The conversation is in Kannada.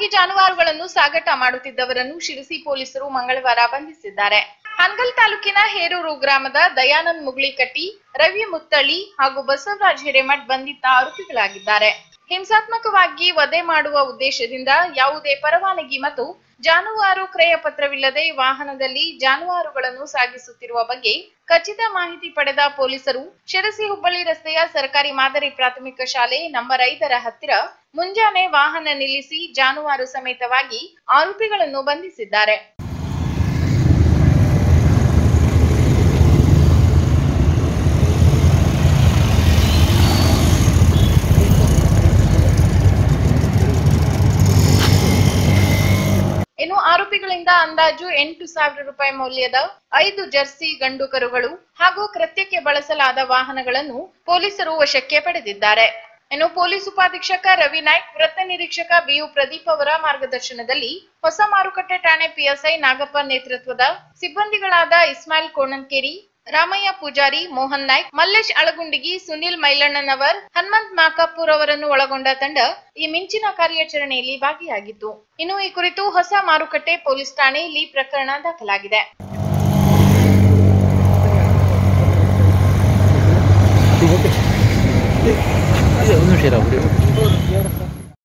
ಅಕ್ರಮವಾಗಿ ಜಾನುವಾರುಗಳನ್ನು ಸಾಗಾಟ ಮಾಡುತ್ತಿದ್ದವರನ್ನು ಶಿರಸಿ ಪೊಲೀಸರು ಮಂಗಳವಾರ ಬಂಧಿಸಿದ್ದಾರೆ. ಹನ್ಗಲ್ ತಾಲೂಕಿನ ಹೇರೂರು ಗ್ರಾಮದ ದಯಾನಂದ್ ಮುಗ್ಳಿಕಟ್ಟಿ ರವಿ ಮುತ್ತಳ್ಳಿ ಹಾಗೂ ಬಸವರಾಜ್ ಹಿರೇಮಠ್ ಬಂಧಿತ ಆರೋಪಿಗಳಾಗಿದ್ದಾರೆ. ಹಿಂಸಾತ್ಮಕವಾಗಿ ವಧೆ ಮಾಡುವ ಉದ್ದೇಶದಿಂದ ಯಾವುದೇ ಪರವಾನಗಿ ಮತ್ತು ಜಾನುವಾರು ಕ್ರಯ ಪತ್ರವಿಲ್ಲದೆ ವಾಹನದಲ್ಲಿ ಜಾನುವಾರುಗಳನ್ನು ಸಾಗಿಸುತ್ತಿರುವ ಬಗ್ಗೆ ಖಚಿತ ಮಾಹಿತಿ ಪಡೆದ ಪೊಲೀಸರು ಶಿರಸಿ ಹುಬ್ಬಳ್ಳಿ ರಸ್ತೆಯ ಸರ್ಕಾರಿ ಮಾದರಿ ಪ್ರಾಥಮಿಕ ಶಾಲೆ ನಮ್ಮ ರೈತರ ಹತ್ತಿರ ಮುಂಜಾನೆ ವಾಹನ ನಿಲ್ಲಿಸಿ ಜಾನುವಾರು ಸಮೇತವಾಗಿ ಆರೋಪಿಗಳನ್ನು ಬಂಧಿಸಿದ್ದಾರೆ. ಇನ್ನು ಆರೋಪಿಗಳಿಂದ ಅಂದಾಜು ಎಂಟು ಸಾವಿರ ರೂಪಾಯಿ ಮೌಲ್ಯದ ಐದು ಜರ್ಸಿ ಗಂಡು ಕರುಗಳು ಹಾಗೂ ಕೃತ್ಯಕ್ಕೆ ಬಳಸಲಾದ ವಾಹನಗಳನ್ನು ಪೊಲೀಸರು ವಶಕ್ಕೆ ಪಡೆದಿದ್ದಾರೆ. ಇನ್ನು ಪೊಲೀಸ್ ಉಪಾಧೀಕ್ಷಕ ರವಿ ನಾಯ್ಕ್, ವೃತ್ತ ನಿರೀಕ್ಷಕ ಬಿಯು ಪ್ರದೀಪ್ ಅವರ ಮಾರ್ಗದರ್ಶನದಲ್ಲಿ ಹೊಸ ಮಾರುಕಟ್ಟೆ ಠಾಣೆ ಪಿಎಸ್ಐ ನಾಗಪ್ಪ ನೇತೃತ್ವದ ಸಿಬ್ಬಂದಿಗಳಾದ ಇಸ್ಮಾಯಿಲ್ ಕೋಣಂಕೇರಿ ರಾಮಯ್ಯ ಪೂಜಾರಿ, ಮೋಹನ್ ನಾಯ್ಕ್, ಮಲ್ಲೇಶ್ ಅಳಗುಂಡಿಗಿ, ಸುನಿಲ್ ಮೈಲಣ್ಣನವರ್, ಹನುಮಂತ್ ಮಾಕಾಪುರ್ ಅವರನ್ನು ಒಳಗೊಂಡ ತಂಡ ಈ ಮಿಂಚಿನ ಕಾರ್ಯಾಚರಣೆಯಲ್ಲಿ ಭಾಗಿಯಾಗಿತ್ತು. ಇನ್ನು ಈ ಕುರಿತು ಹೊಸ ಮಾರುಕಟ್ಟೆ, ಪೊಲೀಸ್ ಠಾಣೆಯಲ್ಲಿ ಪ್ರಕರಣ ದಾಖಲಾಗಿದೆ.